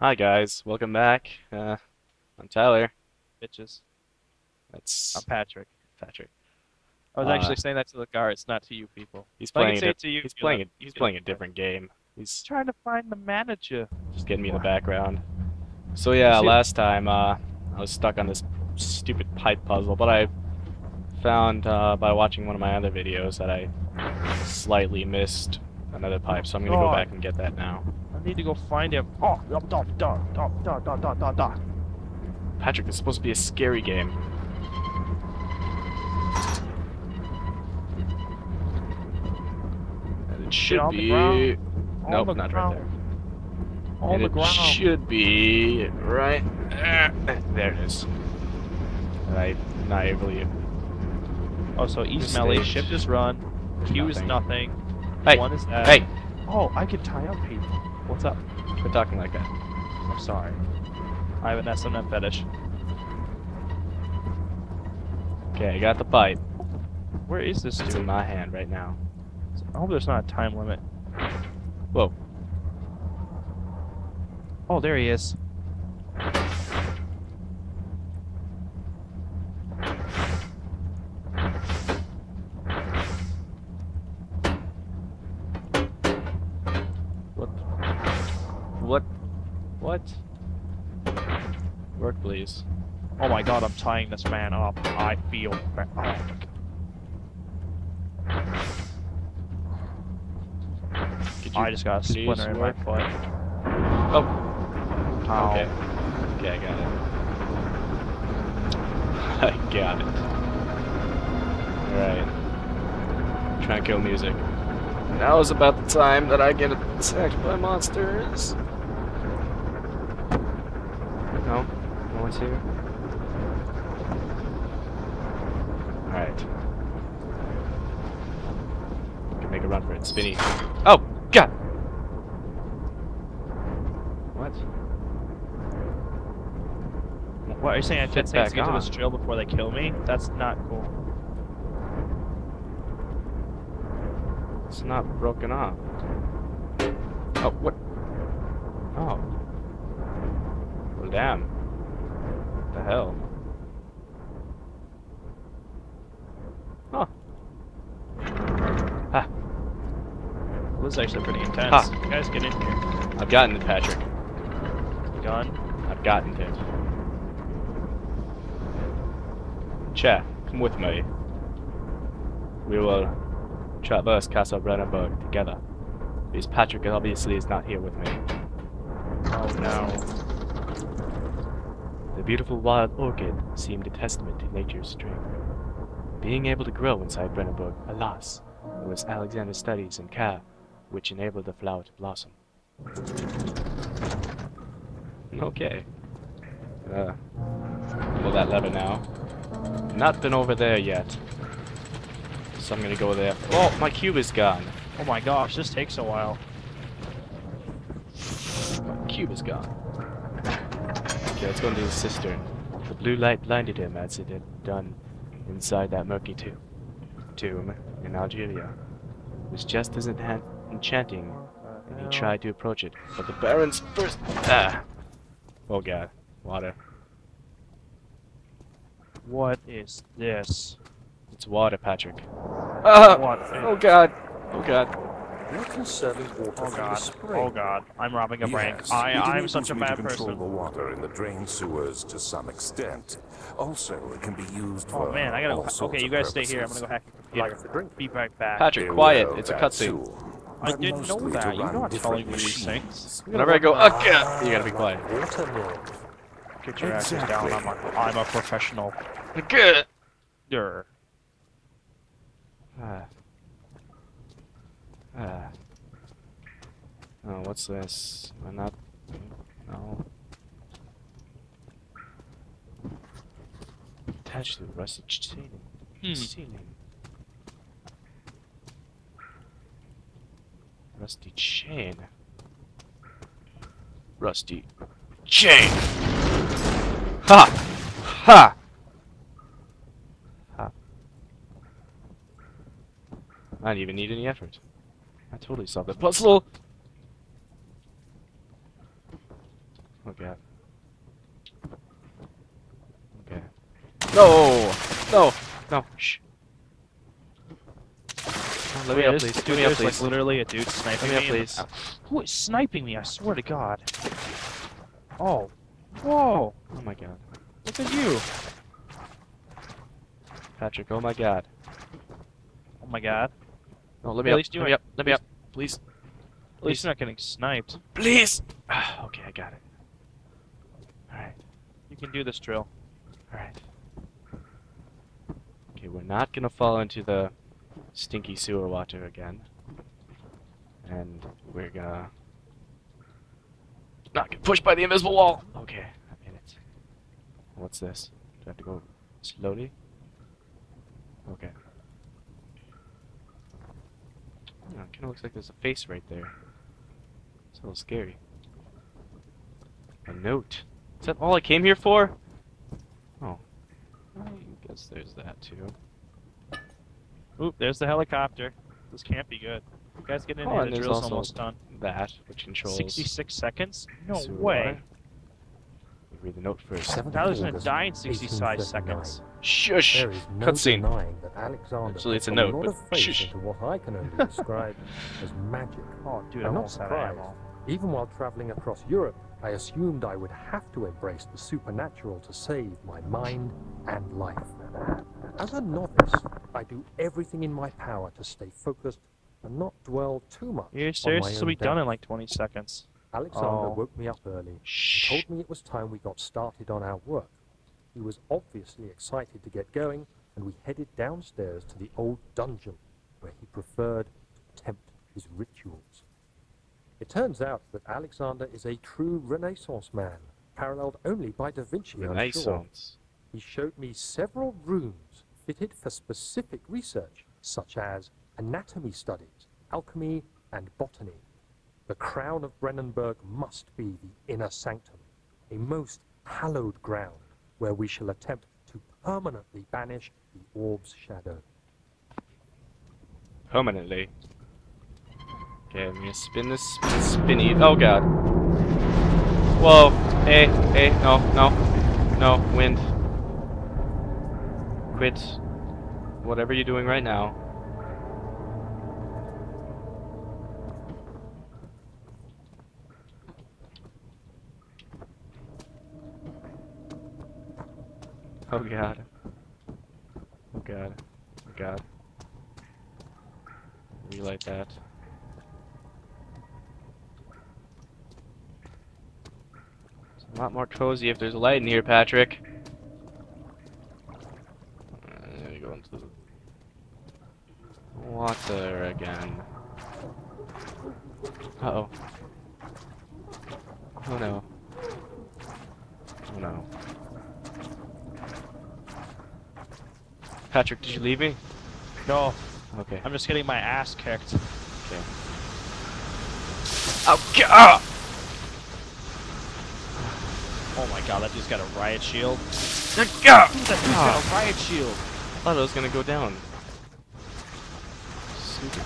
Hi guys, welcome back. Uh, I'm Tyler. bitches. That's I'm Patrick. Patrick. I was Uh, actually saying that to the guards, not to you people. He's If I can playing. say A, it to you, he's playing. A, he's playing a different game. He's trying to find the manager. just getting me in the background. So yeah, last time uh, I was stuck on this stupid pipe puzzle, but I found uh, by watching one of my other videos that I slightly missed another pipe, so I'm gonna go back and get that now. I need to go find him. Oh, da da da da da da da da. Patrick, this is supposed to be a scary game. And it should on be. ground. Nope, the not right there. On and the it ground. should be right there. There it is. Right, naively. Oh, so East. Melee, shift is run, Q is Nothing. nothing, Hey, one is that. hey, Oh, I can tie up people. What's up? quit talking like that. I'm sorry. I have an S&M fetish. Okay, I got the pipe. Where is this dude in my hand right now. I hope there's not a time limit. Whoa. Oh, there he is. What? What? Work, please. Oh my god, I'm tying this man up. I feel bad. Oh my god. Could you I just got a please splinter in my foot. Oh, Ow. okay. Okay, I got it. I got it. Alright. Trying to kill music. Now is about the time that I get attacked by monsters. No? No one's here? Alright. Can make a run for it. Spinny. Oh! God! What? What are you saying? I things back get to this drill before they kill me? That's not cool. It's not broken off. Oh, what? Oh. Well, damn. The hell? Huh. Ha. Well, this is actually pretty intense. Ha. You guys get in here. I've gotten it, Patrick. Gone. I've gotten it. Chat, come with me. We will traverse Castle Brennenburg together. Because Patrick obviously is not here with me. Oh no. The beautiful wild orchid seemed a testament to nature's strength. Being able to grow inside Brennenburg, alas, it was Alexander's studies and care which enabled the flower to blossom. Okay. Uh, pull that lever now. Not been over there yet. So I'm gonna go there. Oh, my cube is gone. Oh my gosh, this takes a while. My cube is gone. Okay, let's go into the cistern. The blue light blinded him as it had done inside that murky tomb. Tomb in Algeria. It was just as enhan- enchanting, and he tried to approach it, but the Baron's first. Ah! Oh god, water. What is this? It's water, Patrick. Ah! What? Oh god! Oh god! What is selling water Oh from the god. spring? Oh god. I'm robbing a bank. I I'm such a me to bad control person. the water in the drain sewers to some extent. Also, it can be used for Oh man, I gotta. sorts Okay, you of guys stay here. I'm gonna go hack a computer. Be right back. Patrick, Very quiet! It's a cutscene. I didn't know that. You're run not telling different me these things. Whenever I go, oh god! You gotta be quiet. Waterlord. Get your asses down. I'm a, I'm a professional. Good! Dur. Ah. Ah. Oh, what's this? Not. No. Attached to the rusted chain. Hmm. Ceiling. Rusty chain. Rusty chain. Ha! Ha! Ha. I didn't even need any effort. I totally solved the puzzle. god. Okay. No! No! No! Shh. Let me Wait, up, please. Do me up, please. like literally a dude sniping me up, me. the- please. Who is sniping me? I swear to God. Oh. Whoa. Oh my god. Look at you. Patrick, oh my god. Oh my God. No, let me At up. least you Let me up. Let me up. Please. At least you're not getting sniped. Please! Okay, I got it. Alright, You can do this drill. alright. Okay, we're not gonna fall into the stinky sewer water again. And we're gonna not get pushed by the invisible wall. Okay, I made it. What's this? Do I have to go slowly? Okay. Oh, it kinda looks like there's a face right there. It's a little scary. A note. Is that all I came here for? Oh. I guess there's that too. Oop, there's the helicopter. This can't be good. You guys get in Oh, here. The drill's almost done. That, which controls 66 seconds? No way. Water. Read the note first. Tyler's gonna die in 65 seconds. Shush! There is no Cutscene. that Alexander Actually, it's a note, lot but of faith shush. into what I can only describe as magic. Oh, dude, I'm I not surprised. Even while traveling across Europe, I assumed I would have to embrace the supernatural to save my mind and life. As a novice, I do everything in my power to stay focused and not dwell too much You're on serious? my This will be done in like 20 seconds. Alexander Oh. woke me up early and told me it was time we got started on our work. He was obviously excited to get going, and we headed downstairs to the old dungeon where he preferred to tempt his rituals. It turns out that Alexander is a true Renaissance man, paralleled only by Da Vinci, I'm sure. Renaissance. He showed me several rooms fitted for specific research, such as anatomy studies, alchemy, and botany. The crown of Brennenburg must be the inner sanctum, a most hallowed ground where we shall attempt to permanently banish the orb's shadow. Permanently. Okay, I'm gonna spin this spin spinny. Oh god. Whoa. Hey, hey, no, no. No, wind. Quit. Whatever you're doing right now. Oh god. Oh god. Oh god. Relight that. It's a lot more cozy if there's light in here, Patrick. Uh, There you go into the water again. Uh oh. Oh no. Oh no. Patrick, did you leave me? No, Okay. I'm just getting my ass kicked. Okay. Oh god! Oh my god, that dude's got a riot shield. God! Dude, that dude's Ah. got a riot shield. I thought it was gonna go down. Stupid.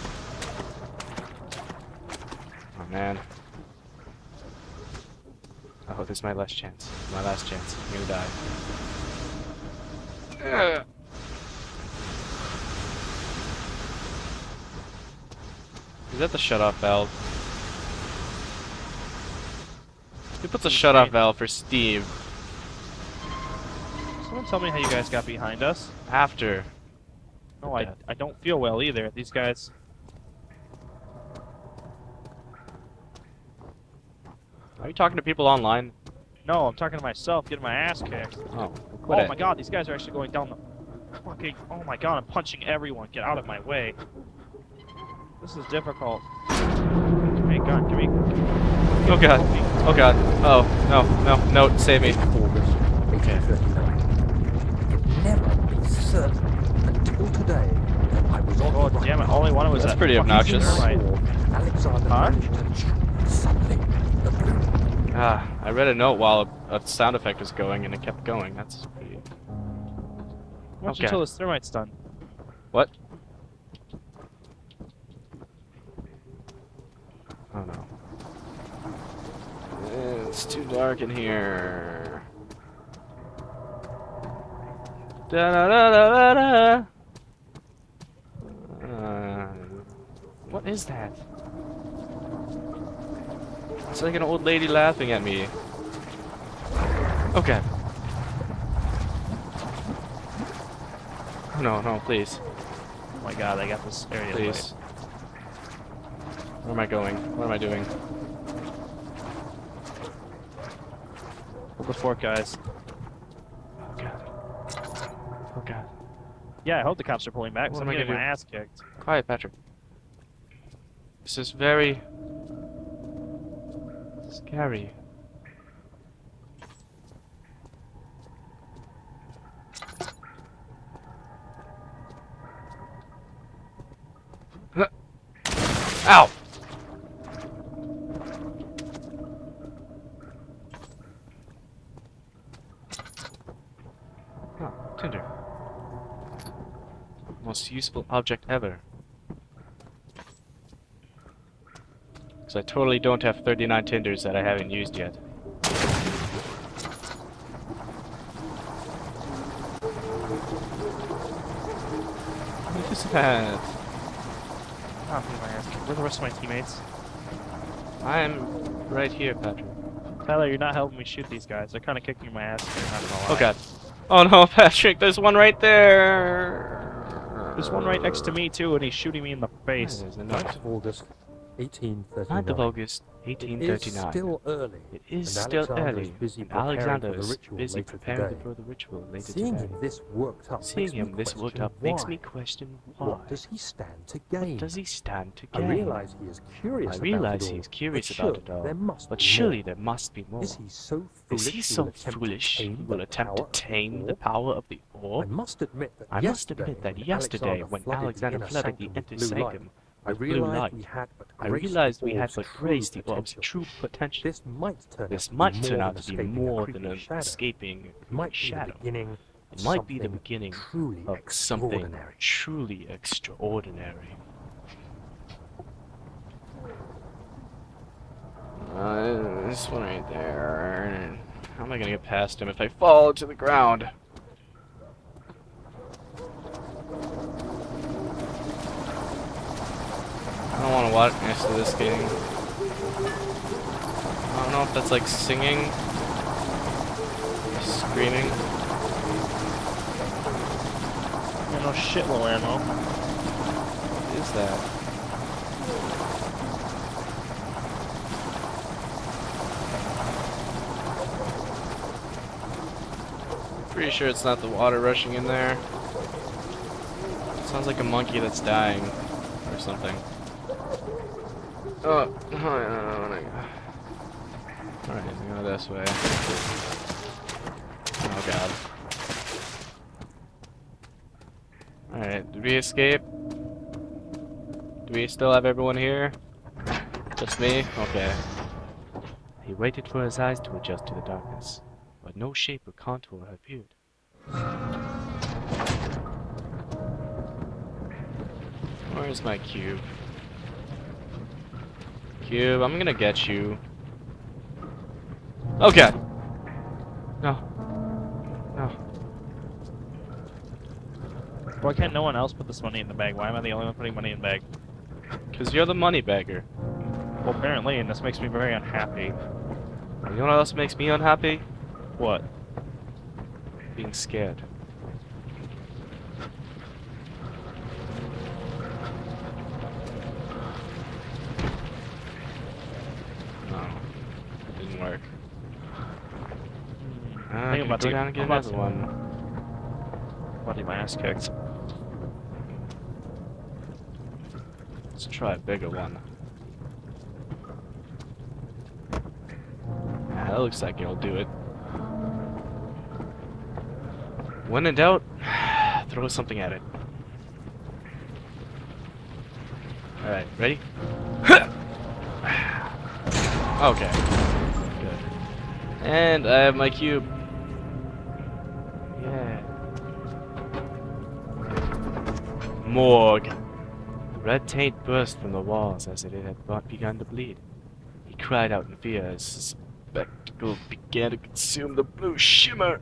Oh man. Oh, this is my last chance. My last chance. I'm gonna die. Ugh. Is that the shut-off valve? Who puts a shut-off valve for Steve Someone tell me how you guys got behind us. after? No, I, I don't feel well either. These guys. Are you talking to people online? No, I'm talking to myself, getting my ass kicked. Oh, oh it. my god, these guys are actually going down the fucking. Oh my god, I'm punching everyone. Get out of my way. This is difficult. Give me gun. Give me. Oh god. Oh god. Oh, no, no, no, save me. August 1839. It never be certain until today that I was on Oh the damn it! All I wanted was That's pretty obnoxious. Alexander Huh? suddenly the blue Ah, I read a note while a, a sound effect was going and it kept going. That's pretty. Watch Okay. until this thermite's done. What? Oh no. It's too dark in here. Da da da da da da. Uh, what is that? It's like an old lady laughing at me. Okay. No, no, please, Oh my god, I got this area. please. Where am I going? What am I doing? Hold the fort, guys. Oh god. Oh god. Yeah, I hope the cops are pulling back. 'cause What I'm getting my ass kicked. Quiet, Patrick. This is very scary. Ow! Oh, Tinder. Most useful object ever. Because I totally don't have 39 Tinders that I haven't used yet. What is that? Oh, I'm getting my ass. Where are the rest of my teammates? I'm right here, Patrick. Tyler, you're not helping me shoot these guys. They're kind of kicking my ass. Here, not gonna lie. Oh god. Oh no, Patrick, there's one right there! There's one right next to me too, and he's shooting me in the face. There's a 9th note. of August, 1839. 9th of August, 1839. It is 1839. still early. It is and still early, busy and preparing for the Alexander is busy preparing for the ritual later Seeing today. him this worked up Seeing makes me him this worked question up makes me why. question why. What does he stand to gain? Does he stand to I gain? realize he is curious I about realize it all, he's curious but about surely it all, There must But be surely more. there must be more. Is he so foolish he he so will attempt foolish to he tame will the attempt to power of the tame the orb? power of the I must admit that I must yesterday, admit that when yesterday, Alexander when Alexander flooded the inner sanctum I realized light, we had but I realized we had true the orb's true potential. This might turn This out might to be turn more out than to be more than a shadow. escaping It might be the shadow. beginning It of might be the something beginning truly of something extraordinary. truly extraordinary. Uh, this one right there. How am I gonna get past him if I fall to the ground? I don't want to walk next to this game. I don't know if that's like singing, or screaming. No shit, low ammo. What is that? Pretty sure it's not the water rushing in there. sounds like a monkey that's dying or something. Oh, oh no, no, no. Alright, go this way. Oh god. Alright, did we escape? Do we still have everyone here? Just me? Okay. He waited for his eyes to adjust to the darkness, but no shape or contour appeared. Where's my cube? Cube, I'm gonna get you. Okay. No. No. Why can't no one else put this money in the bag? Why am I the only one putting money in the bag? Cause you're the money bagger. Well, apparently, and this makes me very unhappy. You know what else makes me unhappy? What? Being scared. No. It didn't work. Hmm, Uh, I think I'm about go down and get I'm another to- one. About to get my ass kicked. Let's try a bigger one. Yeah, that looks like it'll do it. When in doubt, throw something at it. Alright, ready? okay. And I have my cube. Yeah. Morgue. The red taint burst from the walls as it had begun to bleed. He cried out in fear as his spectacle began to consume the blue shimmer.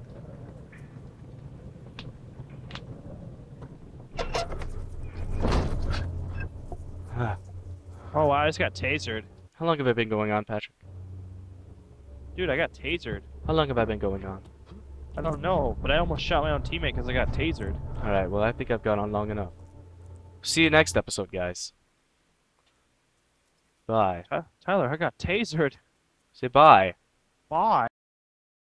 Oh, wow, I just got tasered. How long have I been going on, Patrick? Dude, I got tasered. How long have I been going on? I don't know, but I almost shot my own teammate because I got tasered. Alright, well, I think I've gone on long enough. See you next episode, guys. Bye. Ty- Tyler, I got tasered. Say bye. Bye.